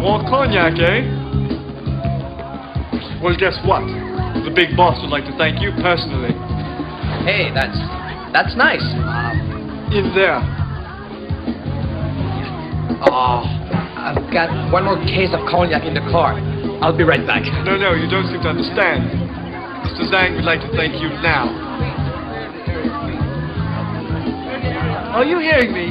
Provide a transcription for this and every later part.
More cognac, eh? Well, guess what? The big boss would like to thank you personally. Hey, that's that's nice. Um, In there. Oh, I've got one more case of cognac in the car. I'll be right back. No, no, you don't seem to understand. Mr. Zhang would like to thank you now. Are you hearing me?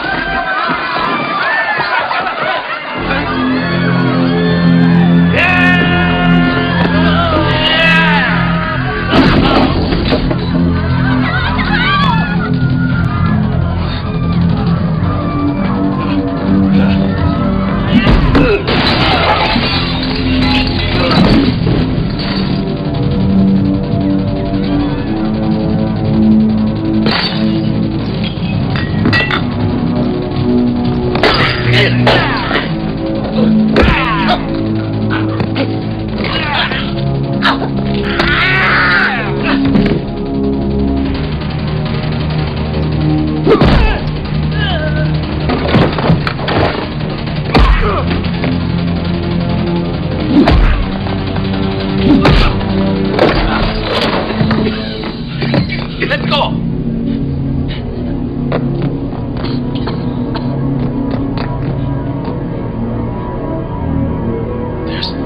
Let's go!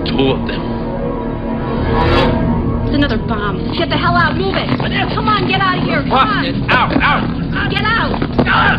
Two of them. It's another bomb. Get the hell out. Move it. Come on, get out of here. Come what? on. Out, out. Get out. Out.